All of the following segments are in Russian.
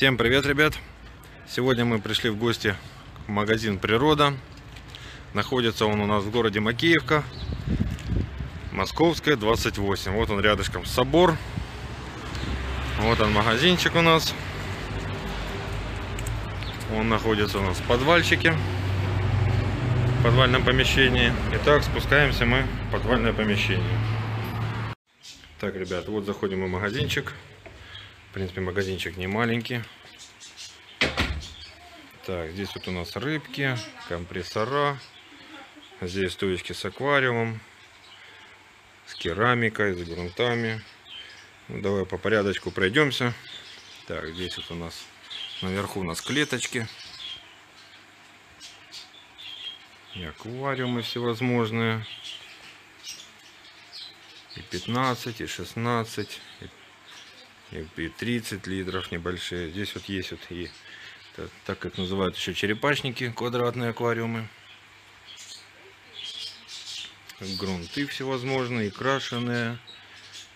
Всем привет, ребят! Сегодня мы пришли в гости в магазин «Природа». Находится он у нас в городе Макеевка, Московская, 28. Вот он рядышком собор. Вот он магазинчик у нас. Он находится у нас в подвальчике, в подвальном помещении. Итак, спускаемся мы в подвальное помещение. Так, ребят, вот заходим в магазинчик. В принципе, магазинчик не маленький. Так, здесь вот у нас рыбки, компрессора. Здесь стоечки с аквариумом, с керамикой, с грунтами. Ну, давай по порядочку пройдемся. Так, здесь вот у нас наверху у нас клеточки. И аквариумы всевозможные. И 15, и 16, и, и 30 литров небольшие. Здесь вот есть вот и так, как называют еще черепашники, квадратные аквариумы. Грунты всевозможные, крашеные,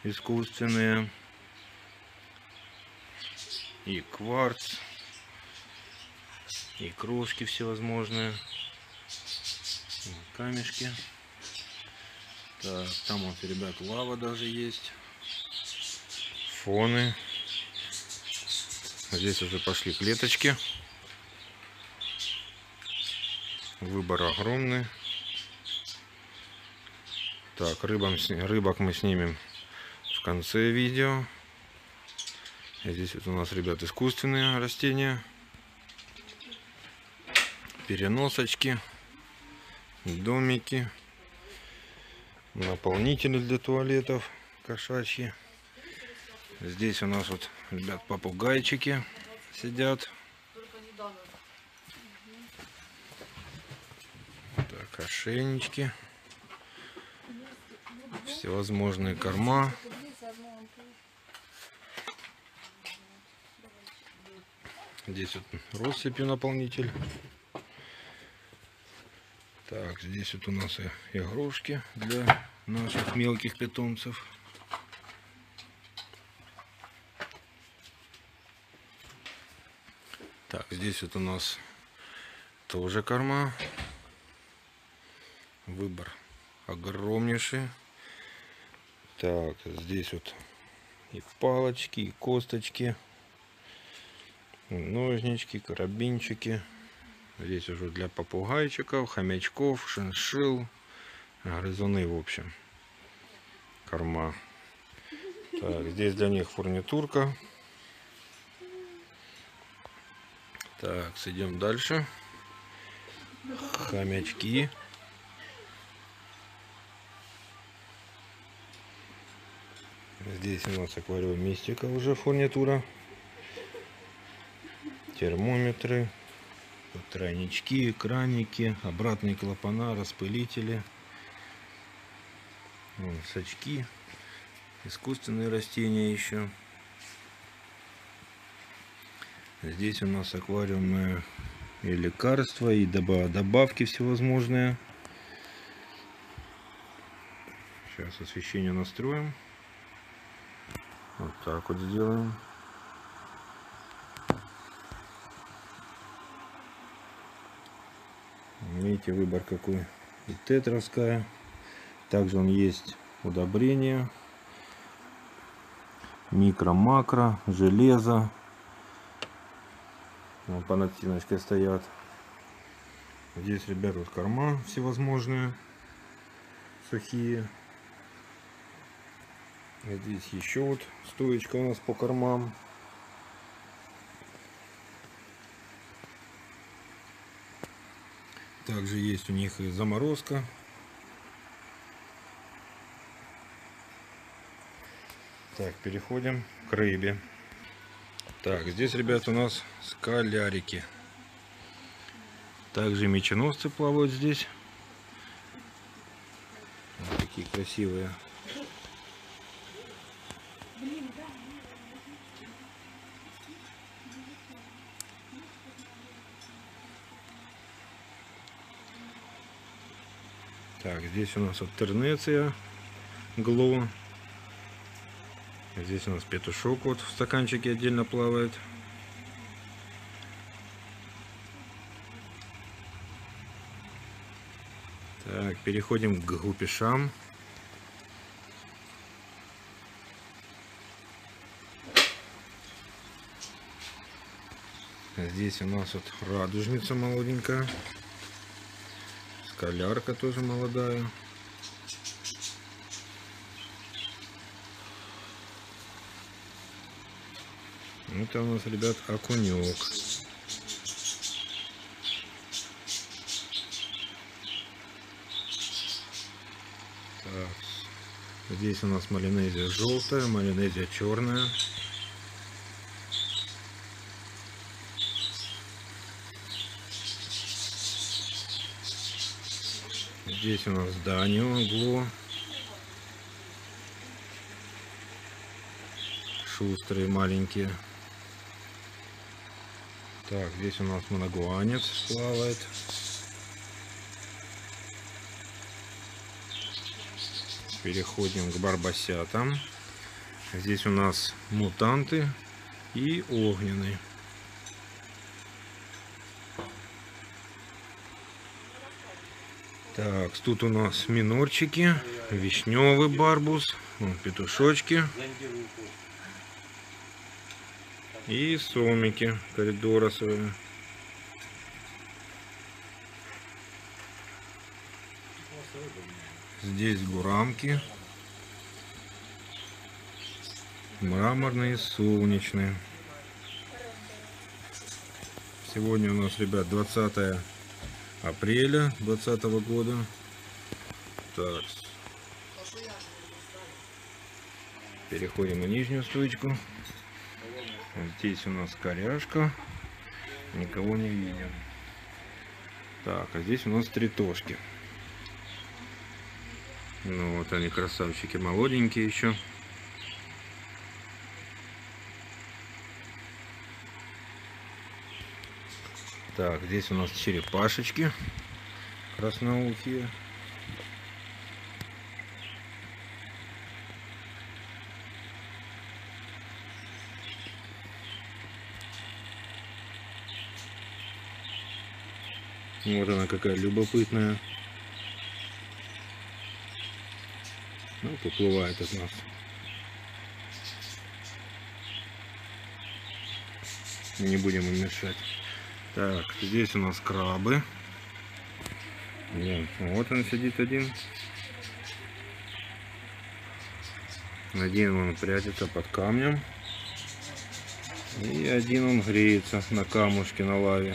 искусственные. И кварц. И крошки всевозможные. Камешки. Так, там вот, ребят, лава даже есть. Фоны. Здесь уже пошли клеточки. Выбор огромный. Так, рыбам, рыбок мы снимем в конце видео. Здесь вот у нас, ребят, искусственные растения. Переносочки. Домики. Наполнители для туалетов кошачьи. Здесь у нас вот, ребят, попугайчики сидят. Так, ошейнички. Всевозможные корма. Здесь вот россыпью наполнитель. Так, здесь вот у нас и игрушки для наших мелких питомцев. Здесь вот у нас тоже корма. Выбор огромнейший. Так, здесь вот и палочки, и косточки, и ножнички, карабинчики. Здесь уже для попугайчиков, хомячков, шиншил, грызуны в общем. Корма. Так, здесь для них фурнитурка. Так, идем дальше. Хомячки. Здесь у нас аквариум мистика уже фурнитура. Термометры. Тройнички, краники, обратные клапана, распылители. Вон, сачки. Искусственные растения еще. Здесь у нас аквариумные и лекарства, и добавки всевозможные. Сейчас освещение настроим. Вот так вот сделаем. Видите, выбор какой. И тетровская. Также он есть удобрения. Микро-макро, железо. Вон по натиночке стоят. Здесь, ребят, вот корма всевозможные. Сухие. Здесь еще вот стоечка у нас по кормам. Также есть у них и заморозка. Так, переходим к рыбе. Так, здесь, ребят, у нас скалярики. Также меченосцы плавают здесь. Вот такие красивые. Так, здесь у нас вот тернеция, гло. Здесь у нас петушок вот в стаканчике отдельно плавает. Так, переходим к гупишам. Здесь у нас вот радужница молоденькая. Скалярка тоже молодая. Это у нас, ребят, окунек. Так. Здесь у нас малинезия желтая, малинезия черная. Здесь у нас здание в углу. Шустрые маленькие. Так, здесь у нас моногуанец плавает. Переходим к барбосятам. Здесь у нас мутанты и огненный. Так, тут у нас минорчики, вишневый барбус, вон, петушочки и сомики коридоросовые. Здесь гурамки. Мраморные, солнечные. Сегодня у нас, ребят, 20 апреля 2020 года. Так. Переходим на нижнюю стоечку. Здесь у нас коряшка. Никого не видим. Так, а здесь у нас тритошки. Ну вот они красавчики, молоденькие еще. Так, здесь у нас черепашечки красноухие. Вот она какая любопытная. Ну, поплывает от нас. Не будем им мешать. Так, здесь у нас крабы. Вот он сидит один. Один он прячется под камнем. И один он греется на камушке на лаве.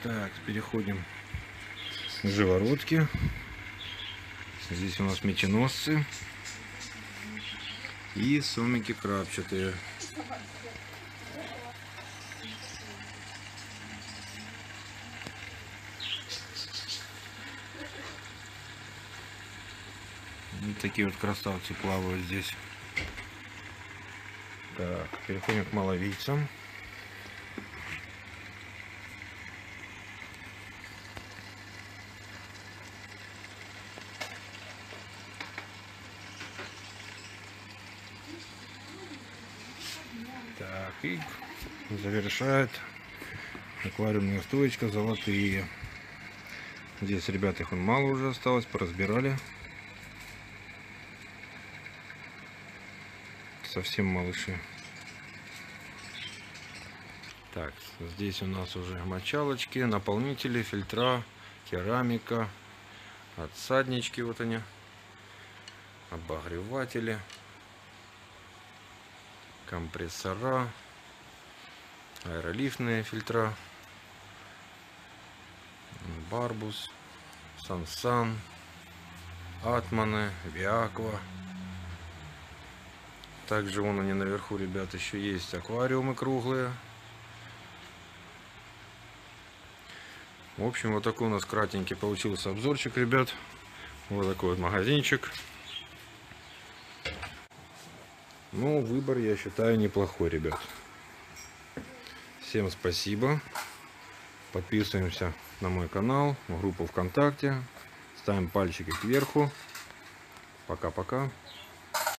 Так, переходим к живородке. Здесь у нас меченосцы и сомики крапчатые. Вот такие вот красавцы плавают здесь. Так, переходим к маловийцам. Так, и завершает аквариумная стоечка золотые. Здесь, ребята, их он мало уже осталось, поразбирали. Совсем малыши. Так, здесь у нас уже мочалочки, наполнители, фильтра, керамика, отсаднички, вот они, обогреватели компрессора, аэролифтные фильтра, Барбус, Сансан, Атманы, Виаква. Также вон они наверху, ребят, еще есть аквариумы круглые. В общем, вот такой у нас кратенький получился обзорчик, ребят. Вот такой вот магазинчик. Ну, выбор, я считаю, неплохой, ребят. Всем спасибо. Подписываемся на мой канал, группу ВКонтакте. Ставим пальчики кверху. Пока-пока.